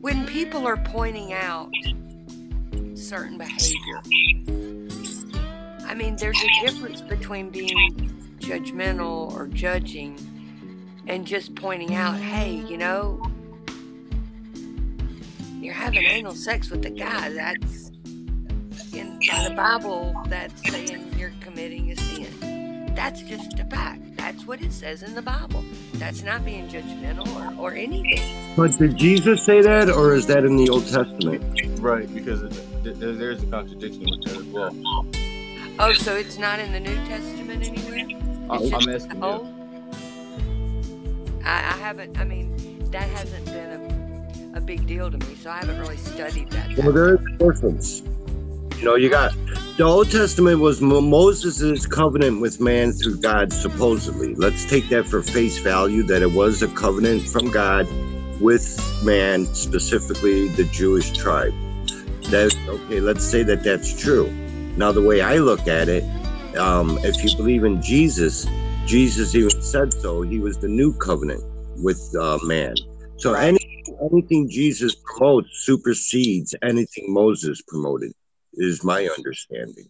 when people are pointing out certain behavior, I mean, there's a difference between being judgmental or judging and just pointing out, hey, you know, you're having anal sex with a guy. That's in by the Bible. That's saying you're committing a sin. That's just a fact. That's what it says in the Bible. That's not being judgmental or, or anything. But did Jesus say that, or is that in the Old Testament? Right, because there's a contradiction with that as well. Oh, so it's not in the New Testament anywhere? Oh, it's I'm asking you. I, I haven't. I mean, that hasn't been a, a big deal to me, so I haven't really studied that. Well, there is a difference. You know, you got the Old Testament was Moses' covenant with man through God, supposedly. Let's take that for face value that it was a covenant from God with man, specifically the Jewish tribe. That okay, let's say that that's true. Now, the way I look at it, um, if you believe in Jesus, Jesus even said so. He was the new covenant with uh, man. So any, anything Jesus promotes supersedes anything Moses promoted is my understanding.